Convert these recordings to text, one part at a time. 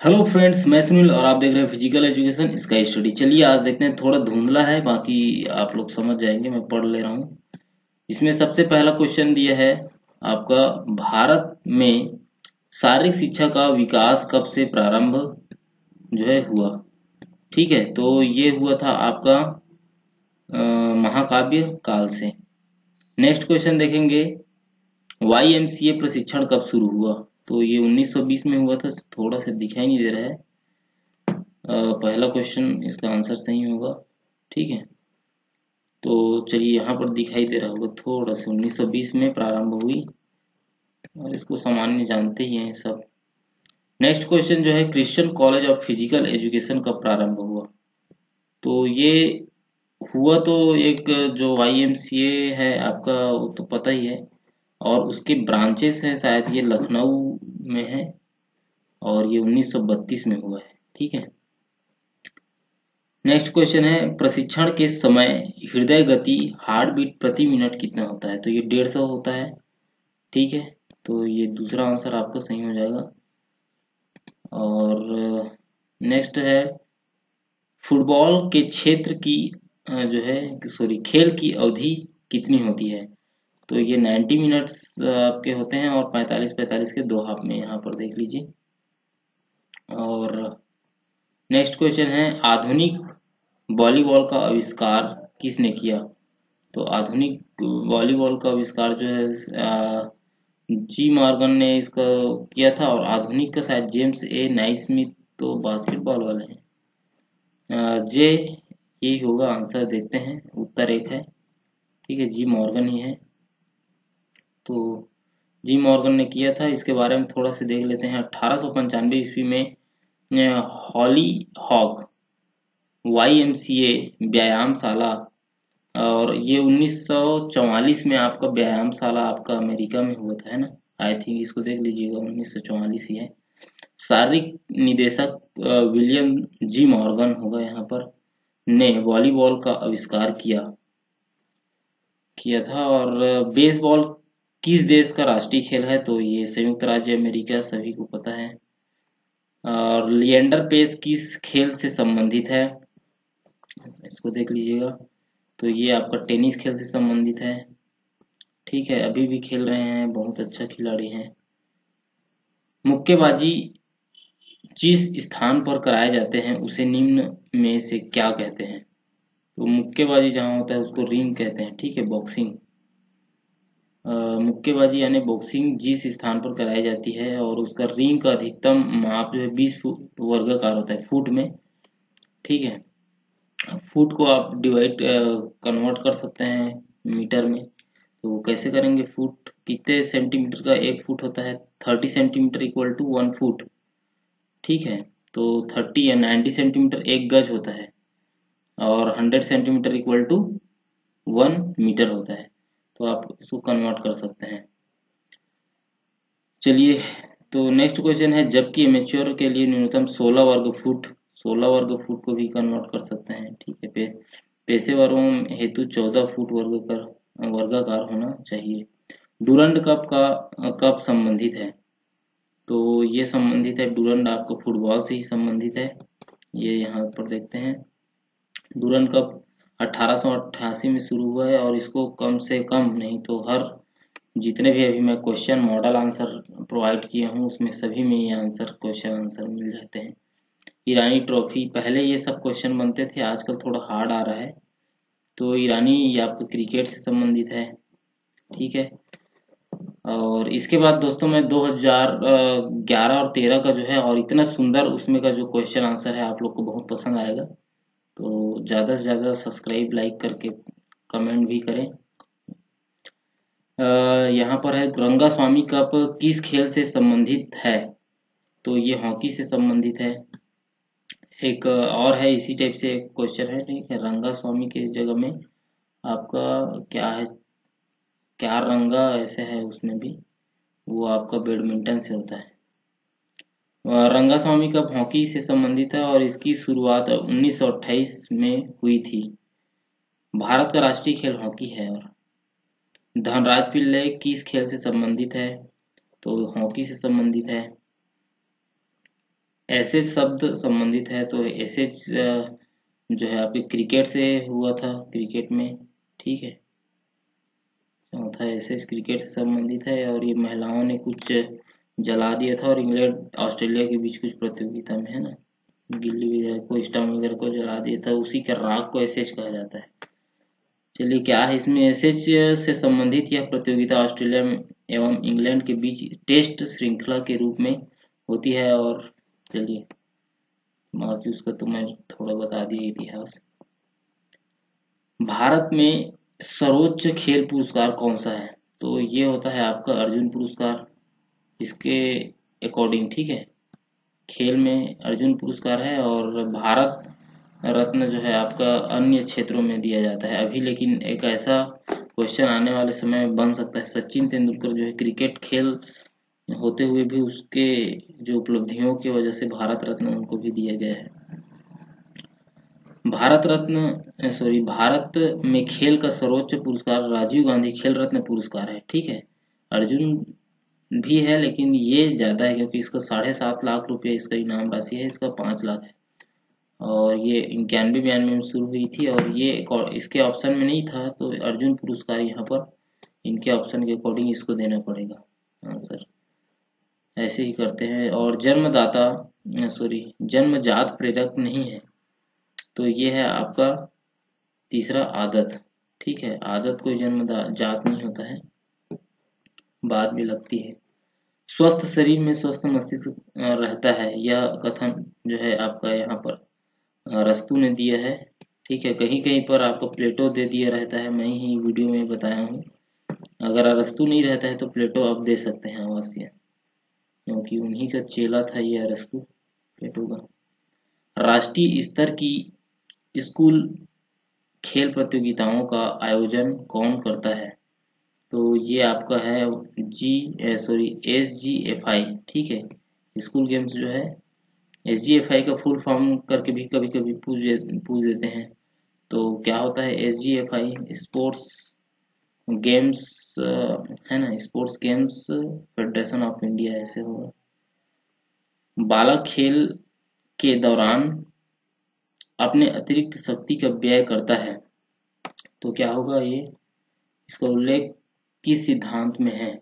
Hello friends मैं सुनील और आप देख रहे हैं फ़िज़िकल एजुकेशन इसका स्टडी चलिए, आज देखते हैं, थोड़ा धुंधला है, बाकी आप लोग समझ जाएँगे, मैं पढ़ ले रहा हूँ। इसमें सबसे पहला क्वेश्चन दिया है, आपका भारत में शारीरिक शिक्षा का विकास कब से प्रारंभ जो है हुआ? ठीक है तो ये हुआ था आपका महाकाव्य काल से। नेक्स्ट क्वेश्चन देखेंगे वाई एम सी ए प्रशिक्षण कब शुरू हुआ? तो ये 1920 में हुआ था थोड़ा सा दिखाई नहीं दे रहा है। आ, पहला क्वेश्चन इसका आंसर सही होगा ठीक है? तो चलिए यहाँ पर दिखाई दे रहा होगा थोड़ा सा 1920 में प्रारंभ हुई और इसको सामान्य जानते ही हैं सब। नेक्स्ट क्वेश्चन जो है Christian college of physical education कब प्रारंभ हुआ। तो ये हुआ तो एक जो YMCA है आपका वो तो पता ही है और उसके ब्रांचेस हैं शायद ये लखनऊ में है और ये 1932 में हुआ है, ठीक है? नेक्स्ट क्वेश्चन है, प्रशिक्षण के समय हृदय गति हार्ट बीट प्रति मिनट कितना होता है? तो ये डेढ़ सौ होता है, ठीक है? तो ये दूसरा आंसर आपका सही हो जाएगा। और नेक्स्ट है फुटबॉल के क्षेत्र की जो है सॉरी खेल की अवधि कितनी होती है? तो ये 90 मिनट्स आपके होते हैं और 45 45 के दो हाफ़ में यहाँ पर देख लीजिए। और नेक्स्ट क्वेश्चन है, आधुनिक वॉलीबॉल का आविष्कार किसने किया? तो आधुनिक वॉलीबॉल का आविष्कार जो है जी मार्गन ने इसका किया था और आधुनिक का शायद जेम्स ए नाइस्मिथ तो बास्केटबॉल वाले हैं। जे यही होगा आंसर देखते हैं। उत्तर एक है। ठीक है जी मॉर्गन ही है। तो जी मॉर्गन ने किया था। इसके बारे में थोड़ा सा देख लेते हैं। अठारह ईस्वी में Holyoke Y M C A व्यायामशाला, और ये 1944 में आपका व्यायामशाला आपका अमेरिका में हुआ था, है ना? आई थिंक इसको देख लीजिएगा 1944 ही है। शारीरिक निदेशक विलियम जी मॉर्गन होगा यहाँ पर, ने वॉलीबॉल का आविष्कार किया किया था। और बेसबॉल किस देश का राष्ट्रीय खेल है? तो ये संयुक्त राज्य अमेरिका, सभी को पता है। और लिएंडर पेस किस खेल से संबंधित है? इसको देख लीजिएगा। तो ये आपका टेनिस खेल से संबंधित है। ठीक है, अभी भी खेल रहे हैं, बहुत अच्छा खिलाड़ी हैं। मुक्केबाजी जिस स्थान पर कराए जाते हैं, उसे निम्न में से क्या कहते हैं? तो मुक्केबाजी जहाँ होता है, उसको रिंग कहते हैं। ठीक है, बॉक्सिंग। मुक्केबाजी यानी बॉक्सिंग जिस स्थान पर कराई जाती है और उसका रिंग का अधिकतम माप जो है बीस फुट वर्गाकार होता है फुट में, ठीक है? फुट को आप डिवाइड कन्वर्ट कर सकते हैं मीटर में। तो कैसे करेंगे फुट? कितने सेंटीमीटर का एक फुट होता है? Thirty centimetre equal to one foot ठीक है? तो थर्टी या नाइन्टी सेंटीमीटर एक गज होता है और hundred centimetre equal to one metre होता है। तो आप इसको कन्वर्ट कर सकते हैं। चलिए तो नेक्स्ट क्वेश्चन है, जबकि मेच्योर के लिए न्यूनतम 16 वर्ग फुट 16 वर्ग फुट को भी कन्वर्ट कर सकते हैं, ठीक है पेशेवरों हेतु 14 फुट वर्ग कर, वर्गाकार होना चाहिए। डूरंड कप का, कप संबंधित है। तो ये संबंधित है, डूरंड आपका फुटबॉल से ही संबंधित है। ये यहाँ पर देखते हैं। डूरंड कप अठारह में शुरू हुआ है और इसको कम से कम, नहीं तो हर, जितने भी अभी मैं क्वेश्चन मॉडल आंसर प्रोवाइड किया हूँ, उसमें सभी में ये आंसर क्वेश्चन आंसर मिल जाते हैं। ईरानी ट्रॉफी पहले ये सब क्वेश्चन बनते थे, आजकल थोड़ा हार्ड आ रहा है। तो ईरानी, ये आपका क्रिकेट से संबंधित है, ठीक है? और इसके बाद दोस्तों मैं 2011 और 13 का जो है, और इतना सुंदर उसमें का जो क्वेश्चन आंसर है, आप लोग को बहुत पसंद आएगा। ज़्यादा से ज़्यादा सब्सक्राइब लाइक करके कमेंट भी करें। यहाँ पर है रंगा स्वामी कप किस खेल से संबंधित है? तो ये हॉकी से संबंधित है। एक और है, इसी टाइप से क्वेश्चन है, ठीक है। रंगा स्वामी के जगह में आपका क्या है? क्या रंगा ऐसे है उसमें भी? वो आपका बैडमिंटन से होता है। रंगास्वामी कप हॉकी से संबंधित है और इसकी शुरुआत 1928 में हुई थी। भारत का राष्ट्रीय खेल हॉकी है और धनराज पिल्ले किस खेल से संबंधित है? तो हॉकी से संबंधित है। ऐसे शब्द संबंधित है तो ऐसे जो है आपके क्रिकेट से हुआ था, क्रिकेट में, ठीक है? चौथा ऐसे क्रिकेट से संबंधित है और ये महिलाओं ने कुछ जला दिया था और इंग्लैंड, ऑस्ट्रेलिया के बीच कुछ प्रतियोगिता में, है ना? गिल्ली वगैरह को स्टम्प वगैरह को जला दिया था। उसी के राग को एसएच कहा जाता है। चलिए, क्या है इसमें? एसएच से संबंधित यह प्रतियोगिता ऑस्ट्रेलिया एवं इंग्लैंड के बीच टेस्ट श्रृंखला के रूप में होती है और चलिए बाकी उसका तो मैं थोड़ा बता दिया इतिहास। भारत में सर्वोच्च खेल पुरस्कार कौन सा है? तो ये होता है आपका अर्जुन पुरस्कार। इसके अकॉर्डिंग ठीक है? खेल में अर्जुन पुरस्कार है और भारत रत्न जो है आपका अन्य क्षेत्रों में दिया जाता है। अभी लेकिन एक ऐसा क्वेश्चन आने वाले समय में बन सकता है। सचिन तेंदुलकर जो है क्रिकेट खेल होते हुए भी उसके जो उपलब्धियों की वजह से भारत रत्न उनको भी दिया गया है। भारत रत्न सॉरी भारत में खेल का सर्वोच्च पुरस्कार राजीव गांधी खेल रत्न पुरस्कार है, ठीक है? अर्जुन भी है, लेकिन ये ज़्यादा है क्योंकि इसका साढ़े सात लाख रुपए इसका इनाम राशि है, इसका पाँच लाख है। और ये इक्यानवे बयानवे में शुरू हुई थी और ये इसके ऑप्शन में नहीं था तो अर्जुन पुरस्कार यहाँ पर इनके ऑप्शन के अकॉर्डिंग इसको देना पड़ेगा। आंसर ऐसे ही करते हैं। और जन्मदाता सॉरी जन्मजात प्रेरक नहीं है। तो ये है आपका तीसरा आदत। ठीक है, आदत कोई जन्म जात नहीं होता है। बाद में लगती है। स्वस्थ शरीर में स्वस्थ मस्तिष्क रहता है। यह कथन जो है आपका यहाँ पर रस्तु ने दिया है। ठीक है कहीं कहीं पर आपको प्लेटो दे दिया रहता है। मैं ही वीडियो में बताया हूँ। अगर अरस्तु नहीं रहता है तो प्लेटो आप दे सकते हैं अवश्य, क्योंकि उन्हीं का चेला था ये अरस्तु प्लेटो का। राष्ट्रीय स्तर की स्कूल खेल प्रतियोगिताओं का आयोजन कौन करता है? तो ये आपका है G sorry S G F I ठीक है? स्कूल गेम्स जो है एस जी एफ़ आई का फुल फॉर्म करके भी कभी कभी पूछ पूछ देते हैं। तो क्या होता है S G F I sports games है ना? Sports games federation of India ऐसे होगा। बालक खेल के दौरान अपने अतिरिक्त शक्ति का व्यय करता है। तो क्या होगा ये? इसका उल्लेख किस सिद्धांत में है?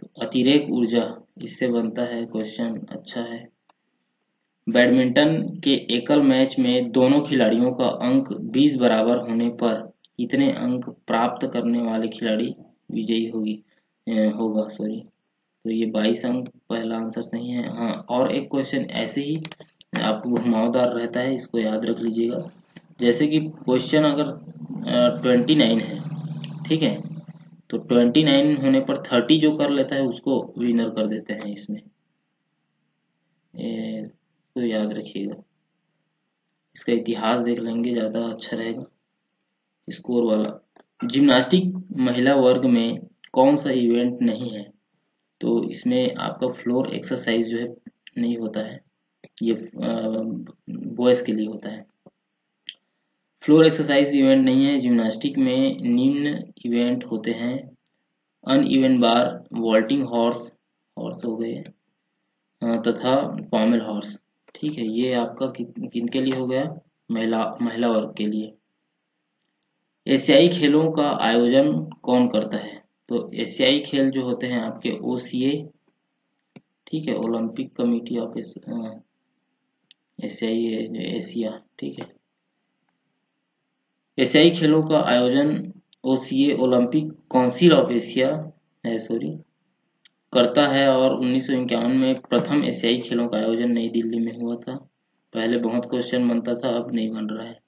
तो अतिरेक ऊर्जा, इससे बनता है क्वेश्चन अच्छा है। बैडमिंटन के एकल मैच में दोनों खिलाड़ियों का अंक 20 बराबर होने पर कितने अंक प्राप्त करने वाले खिलाड़ी विजयी होगी होगा सॉरी तो ये 22 अंक, पहला आंसर सही है। हाँ और एक क्वेश्चन ऐसे ही, आपको घुमावदार रहता है, इसको याद रख लीजिएगा। जैसे कि क्वेश्चन अगर ट्वेंटी नाइन है, ठीक है? तो ट्वेंटी नाइन होने पर थर्टी जो कर लेता है, उसको विनर कर देते हैं इसमें। तो याद रखिएगा। इसका इतिहास देख लेंगे, ज़्यादा अच्छा रहेगा। स्कोर वाला। जिम्नास्टिक महिला वर्ग में कौन सा इवेंट नहीं है? तो इसमें आपका फ्लोर एक्सरसाइज जो है, नहीं होता है। ये बॉयज़ के लिए होता है। फ्लोर एक्सरसाइज इवेंट नहीं है जिम्नास्टिक में निम्न इवेंट होते हैं। अन event bar vaulting horse horse हो गए। तथा पॉमेल हॉर्स ठीक है, ये आपका किन के लिए हो गया? महिला महिला वर्ग के लिए। एशियाई खेलों का आयोजन कौन करता है? तो एशियाई खेल जो होते हैं आपके ओसीए ठीक है ओलंपिक कमेटी ऑफ़ एशियाई, एशिया, ठीक है। एशियाई खेलों का आयोजन OCA Olympic council of Asia है सॉरी करता है और उन्नीस सौ इक्यावन में प्रथम एशियाई खेलों का आयोजन नई दिल्ली में हुआ था। पहले बहुत क्वेश्चन बनता था, अब नहीं बन रहा है।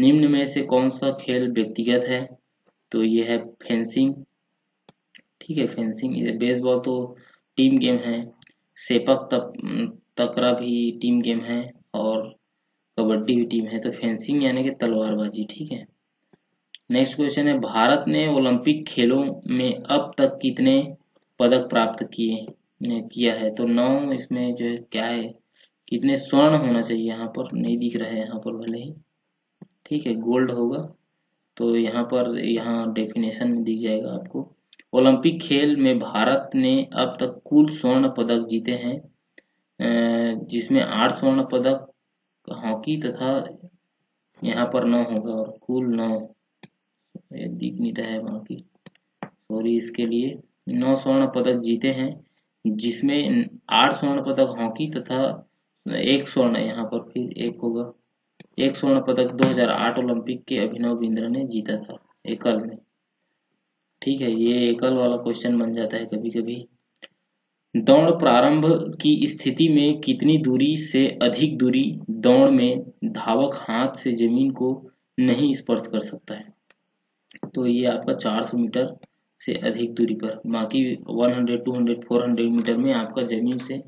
निम्न में से कौन सा खेल व्यक्तिगत है? तो ये है फेंसिंग। ठीक है, फेंसिंग बेसबॉल तो टीम गेम है। सेपक तक, तकरा भी टीम गेम है और कबड्डी भी टीम है तो फेंसिंग यानी कि तलवारबाजी, ठीक है? नेक्स्ट क्वेश्चन है, भारत ने ओलंपिक खेलों में अब तक कितने पदक प्राप्त किए किया है? तो नौ इसमें जो है, क्या है? कितने स्वर्ण होना चाहिए यहाँ पर? नहीं दिख रहा है यहाँ पर भले ही। ठीक है गोल्ड होगा। तो यहाँ पर, यहाँ डेफिनेशन में दिख जाएगा आपको। ओलंपिक खेल में भारत ने अब तक कुल स्वर्ण पदक जीते हैं जिसमें आठ स्वर्ण पदक हॉकी तथा यहाँ पर नौ होगा और कुल नौ दिख नहीं रहा है बाकी सॉरी इसके लिए नौ स्वर्ण पदक जीते हैं, जिसमें आठ स्वर्ण पदक हॉकी तथा एक स्वर्ण यहाँ पर फिर एक होगा। एक स्वर्ण पदक 2008 ओलंपिक के अभिनव बिंद्रा ने जीता था एकल में। ठीक है, ये एकल वाला क्वेश्चन बन जाता है कभी कभी दौड़ प्रारंभ की स्थिति में कितनी दूरी से अधिक दूरी दौड़ में धावक हाथ से ज़मीन को नहीं स्पर्श कर सकता है? तो ये आपका 400 मीटर से अधिक दूरी पर। बाकी 100, 200, 400 मीटर में आपका ज़मीन से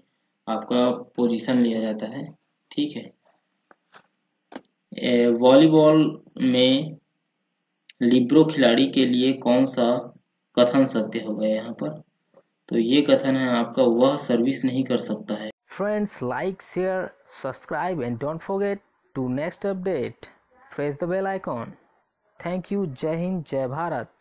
आपका पोजीशन लिया जाता है। ठीक है। वॉलीबॉल में लिब्रो खिलाड़ी के लिए कौन सा कथन सत्य होगा यहाँ पर? तो ये कथन है, आपका वह सर्विस नहीं कर सकता है। Friends like share subscribe and don't forget to next update press the bell icon thank you जय हिंद जय भारत